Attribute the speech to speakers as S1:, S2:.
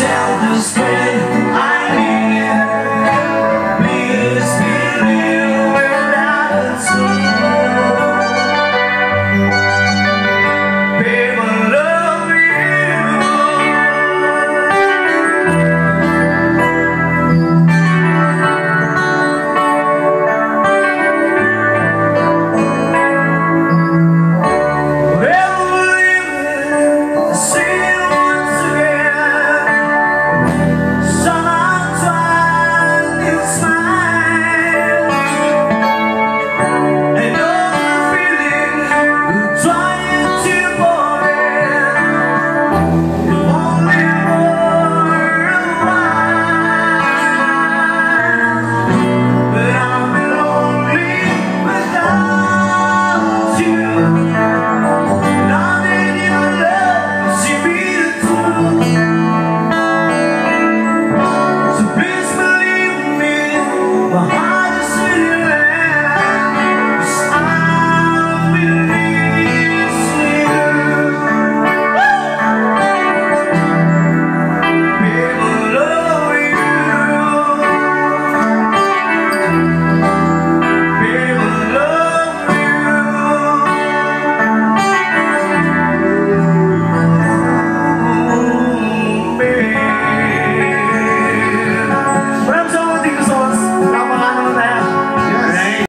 S1: down